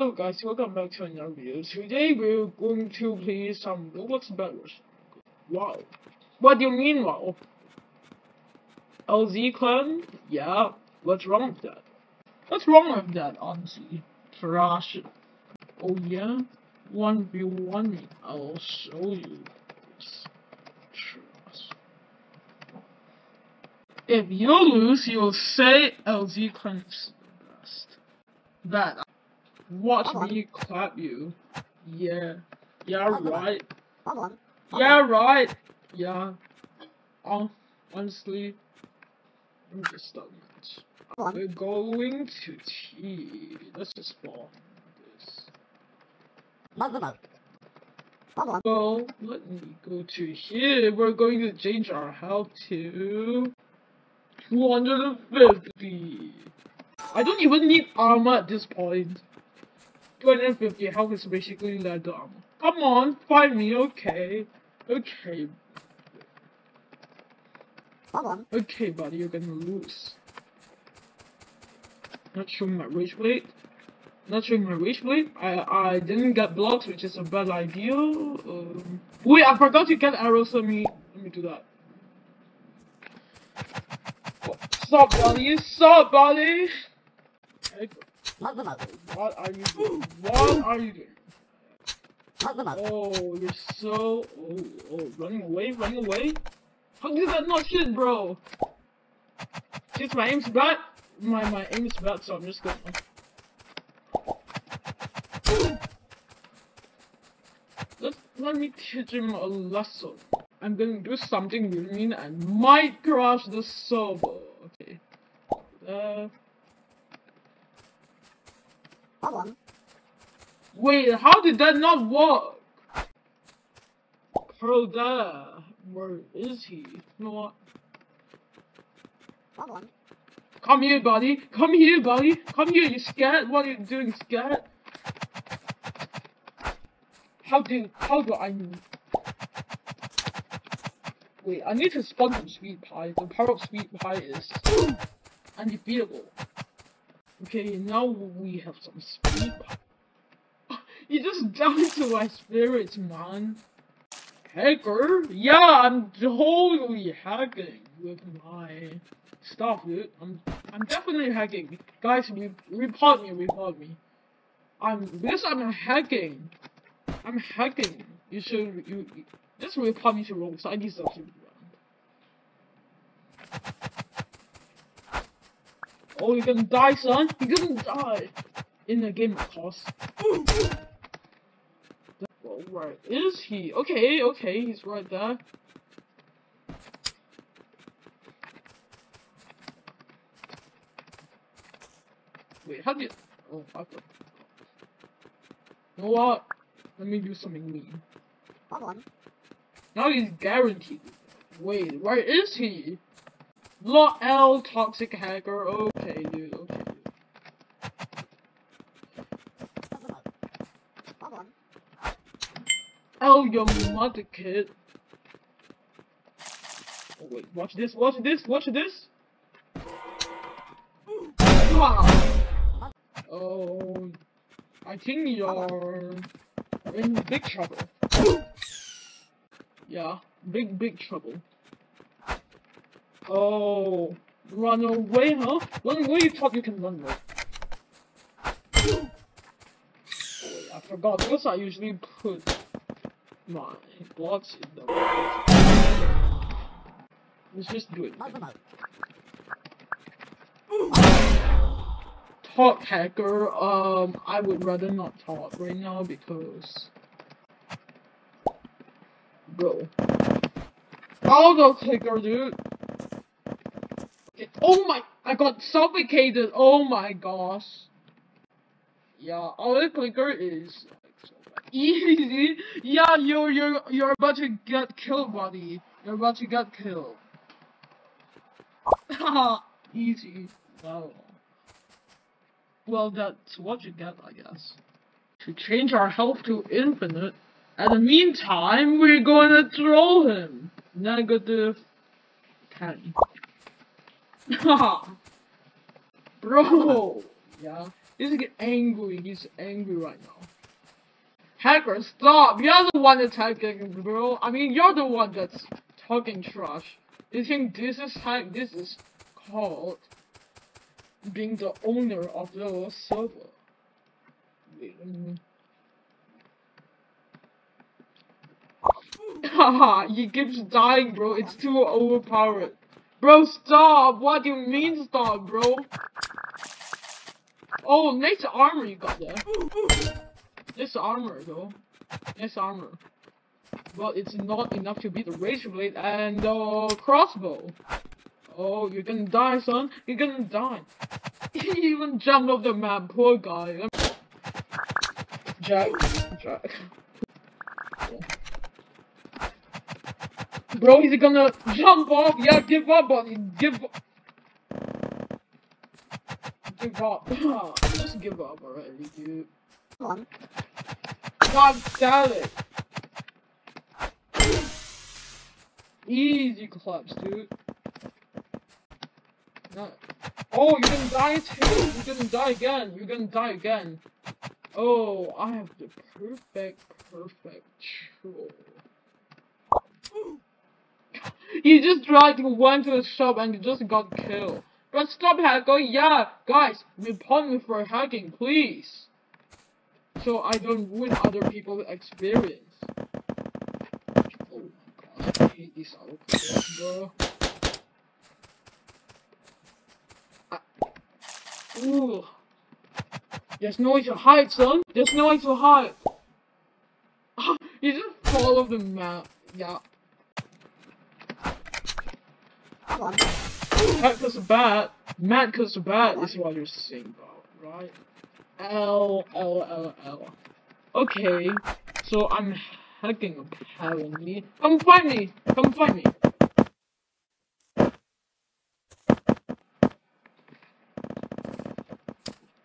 Hello guys, welcome back to another video. Today we're going to play some Roblox Battles. Wow. What do you mean wow? LZ clan? Yeah. What's wrong with that? What's wrong with that, honestly? Trash. Oh yeah? 1v1 me. I'll show you. this. If you lose, you'll say LZ clan is the best. Bad. Watch me clap you. Yeah. Yeah, right. Yeah, right. Yeah. Um, honestly, I'm just match. We're going to T. Let's just spawn this. Well, let me go to here. We're going to change our health to 250. I don't even need armor at this point. 250 health is basically leather armor. Come on, find me, okay. Okay, on. okay, buddy, you're gonna lose. Not showing my rage blade. Not showing my rage blade. I I didn't get blocks, which is a bad idea. Um, wait, I forgot to get arrows. Let me let me do that. Stop, buddy! Stop, buddy! Move, move. What are you doing? What are you doing? Move, move. Oh, you're so oh oh running away, running away. How did that not hit, bro? Since my aim's bad, my my aim is bad, so I'm just gonna. Let let me teach him a lesson. I'm gonna do something really mean and might crash the server. Okay. Uh, On. wait, how did that not work? Pearl there. Where is he? On. Come here, buddy. Come here, buddy. Come here. You scared? What are you doing? Scared? How do how do I? Wait, I need to spawn some speed pie. The power of speed pie is undefeatable. Okay, now we have some speed. You just died to my spirits, man. Hacker? Yeah, I'm totally hacking with my stuff, dude. I'm I'm definitely hacking. Guys, re report me, report me. I'm this I'm hacking. I'm hacking. You should you, just report me to roll so I need stuff to around. Oh, you're gonna die, son. You're gonna die. In the game, of course. Well, where is he? Okay, okay, he's right there. Wait, how do you... Oh, fuck. it. You know what? Let me do something mean. Now he's guaranteed. Wait, where is he? Lot L toxic hacker. Oh, Okay, dude. Okay. Oh, your mother kid. Oh wait, watch this. Watch this. Watch this. Oh, I think you're in big trouble. Yeah, big big trouble. Oh, run away, huh? Run away. You thought you can run away. I forgot. Because I usually put my blocks in the. Let's just do it. Talk hacker. Um, I would rather not talk right now because, bro, auto clicker, dude. Oh my! I got suffocated. Oh my gosh. Yeah, auto clicker is easy. Yeah, you're you're you're about to get killed, buddy. You're about to get killed. Easy. Wow. Well, that's what you get, I guess. To change our health to infinite. In the meantime, we're gonna troll him. Negative 10. Haha. Bro! Yeah. He's get angry. He's angry right now. Hacker, stop! You're the one that's hacking, bro. I mean, you're the one that's talking trash. You think this is how this is called being the owner of the server? Haha, he keeps dying, bro. It's too overpowered. Bro, stop! What do you mean stop, bro? Oh, nice armor you got there. Nice armor, though. Nice armor. But it's not enough to beat the rage blade and the uh, crossbow. Oh, you're gonna die, son. You're gonna die. he even jumped off the map. Poor guy. Jack. Jack. Bro, he's gonna jump off. Yeah, give up, buddy. Give up. Give up. Just give up already, dude. Come on. God damn it. Easy claps, dude. No. Oh, you're gonna die too. You're gonna die again. You're gonna die again. Oh, I have the perfect, perfect troll. You just tried to to the shop and you just got killed. But stop hacker, yeah, guys, report me for hacking, please. So I don't ruin other people's experience. Oh my gosh, I hate these auto bro. I Ooh. There's no way to hide, son. There's no way to hide. Ah, you just follow the map. Yeah. Come on. Cat cause of bat. Mad cause of bat is what you're about, right? L L L L. Okay, so I'm hacking apparently. Come find me! Come find me!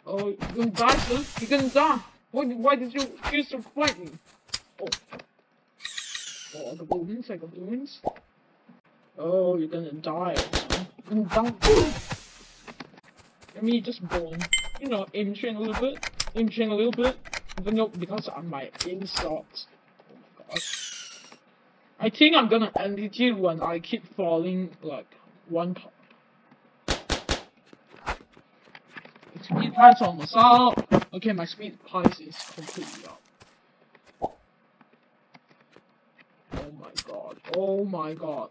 Oh, you're gonna die, son. You're gonna die. Why, why did you choose to fight me? Oh. Oh, I got balloons, I got balloons. Oh, you're gonna die. You're gonna mm, die. Let me just burn. You know, aim train a little bit. Aim train a little bit. But no, because of my aim. Oh my gosh. I think I'm gonna end it here when I keep falling like one part. Speed price almost up. Okay, my speed price is completely up. Oh my god. Oh my god.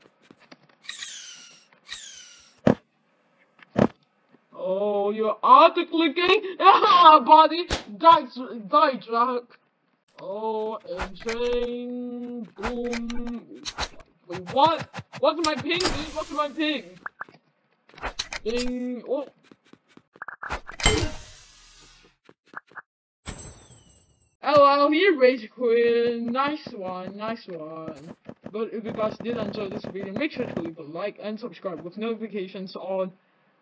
Oh, you're auto clicking? Ah, buddy! Die, Jack! Oh, chain, Boom. Wait, what? What's my ping, dude? What's my ping? Ding. Oh. Oh, here, Rage Queen. Nice one, nice one. But if you guys did enjoy this video, make sure to leave a like and subscribe with notifications on.